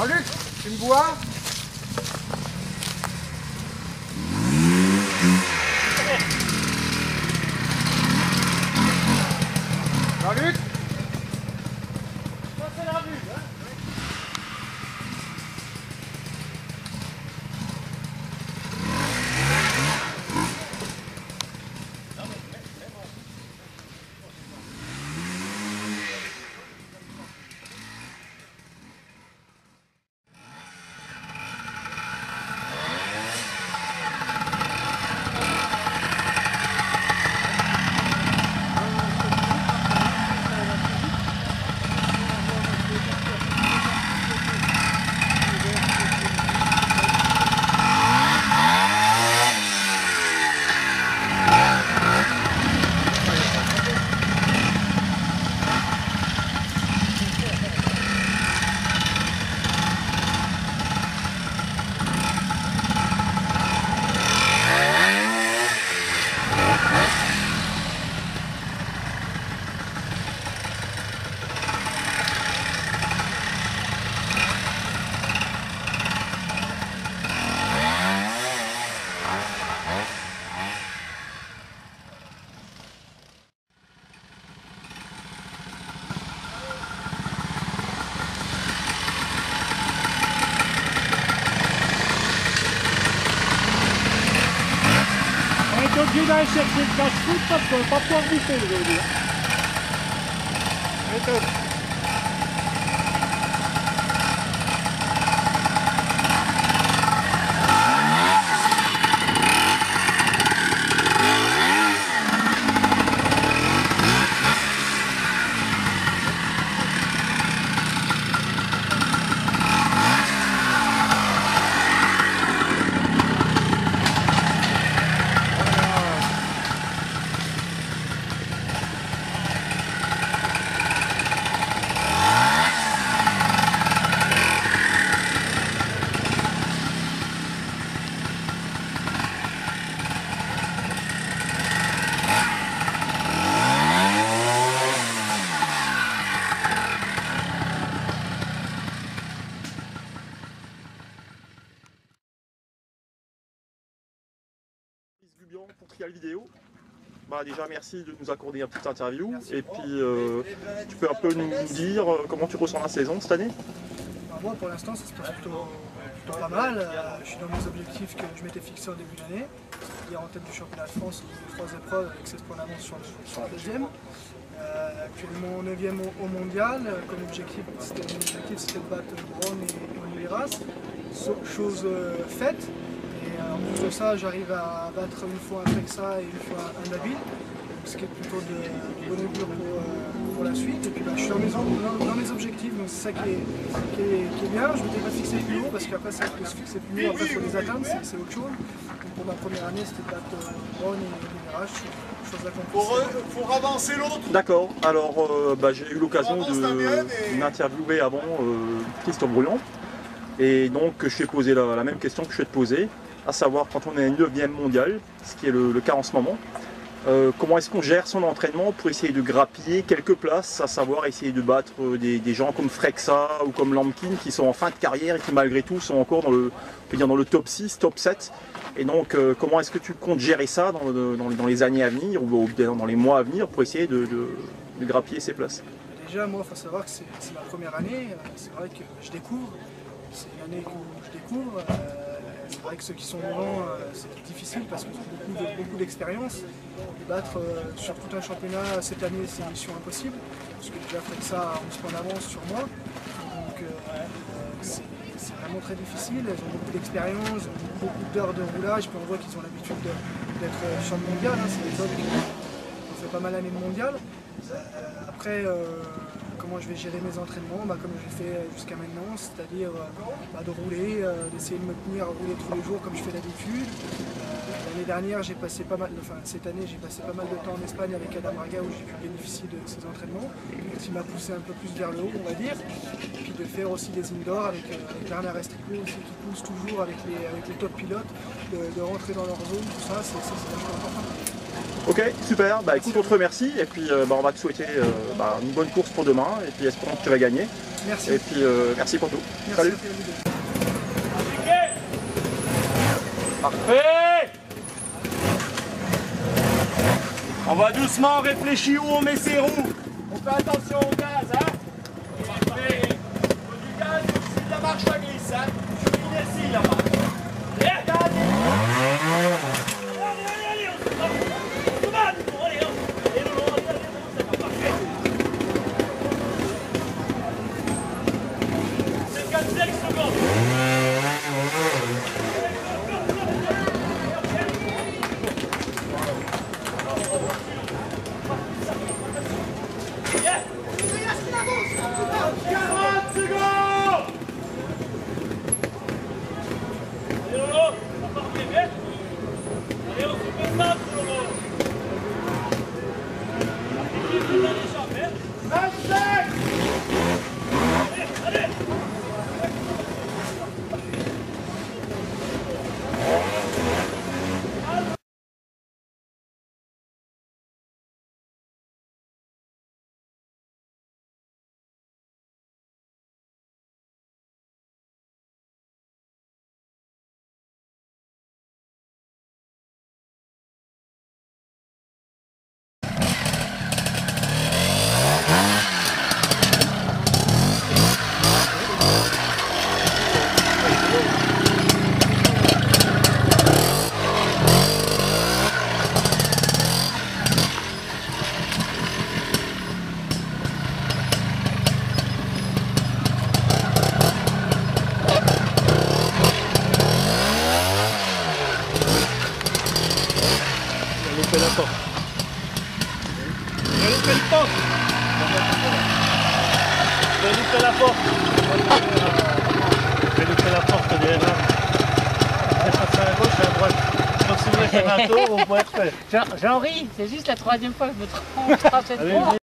Jean-Luc, tu me vois Jean-Luc On est obligé d'aller chercher le cache-foot parce qu'on va pas pouvoir bouffer aujourd'hui. Pour Trial Vidéo. Bah, déjà merci de nous accorder une petite interview et puis euh, tu peux un peu nous dire euh, comment tu ressens la saison cette année? Bah, moi, pour l'instant, ça se passe plutôt, plutôt pas mal. Euh, je suis dans mes objectifs que je m'étais fixé au début de l'année, c'est-à-dire en tête du championnat de France, trois épreuves avec 16 points d'avance sur, sur la deuxième. Euh, actuellement 9e au, au mondial. Comme objectif, c'était mon objectif, c'était de battre Brown et, et Oliveras. Chose faite. Euh, en plus de ça, j'arrive à battre une fois un Texas et une fois un Nabil. Ce qui est plutôt de, de bon augure pour, euh, pour la suite. Et puis bah, je suis dans mes, dans- dans mes objectifs, donc c'est ça qui est, qui est- qui est bien. Je ne m'étais pas fixé plus haut parce qu'après, c'est vrai que se fixer plus haut, après, il faut les atteindre, c'est autre chose. Donc, pour ma première année, c'était de battre euh, Brown et Oliveras. Chose accomplie. Faut avancer l'autre D'accord, alors euh, bah, j'ai eu l'occasion Damien, et- de d'interviewer avant euh, Christophe Brulon et donc je t'ai posé la, la même question que je vais te poser, à savoir quand on est 9e mondial, ce qui est le, cas en ce moment, euh, comment est-ce qu'on gère son entraînement pour essayer de grappiller quelques places, à savoir essayer de battre euh, des, gens comme Frexa ou comme Lampkin qui sont en fin de carrière et qui malgré tout sont encore dans le, peut dire dans le top 6, top 7. Et donc euh, comment est-ce que tu comptes gérer ça dans, le- dans les- années à venir ou dans les mois à venir pour essayer de, grappiller ces places? Déjà, moi, il faut savoir que c'est ma première année. C'est vrai que je découvre. C'est une année où je découvre. C'est vrai que ceux qui sont devant, euh, c'est difficile parce qu'ils ont beaucoup de- beaucoup d'expérience. Battre euh, sur tout un championnat cette année, c'est une mission impossible. Parce que déjà, fait ça à 11 points d'avance sur moi. Donc, euh, c'est vraiment très difficile. Elles ont beaucoup d'expérience, beaucoup d'heures de roulage. Puis on voit qu'ils ont l'habitude de- d'être champion mondial. hein. C'est des hommes qui ont fait pas mal d'années de mondial. Après, comment je vais gérer mes entraînements bah, Comme j'ai fait jusqu'à maintenant, c'est-à-dire euh, bah, de rouler, euh, d'essayer de me tenir à rouler tous les jours comme je fais d'habitude. Euh, L'année dernière, j'ai passé pas mal, enfin cette année, j'ai passé pas mal de temps en Espagne avec Adam Marga où j'ai pu bénéficier de ses entraînements, ce qui m'a poussé un peu plus vers le haut, on va dire. Et puis de faire aussi des indoors avec, euh, avec Bernard Estrico aussi qui pousse toujours avec les, top pilotes, de, de rentrer dans leur zone, tout ça, c'est vachement important. Ok, super, bah écoute on te remercie et puis euh, bah, on va te souhaiter euh, bah, une bonne course pour demain et puis espérons que tu vas gagner. Merci. Et puis euh, merci pour tout. Merci Salut. Parfait On va doucement, on réfléchit où on met ses roues. On fait attention au gaz, hein Parfait. Faut du gaz, c'est de la marche à glisse, hein Je suis inertie là-bas. Je vais louper la porte derrière là. Je vais passer à gauche et à droite. Donc si vous voulez faire un tour, vous pouvez être fait. Jean- Jean-Henri, c'est juste la troisième fois que je me trompe.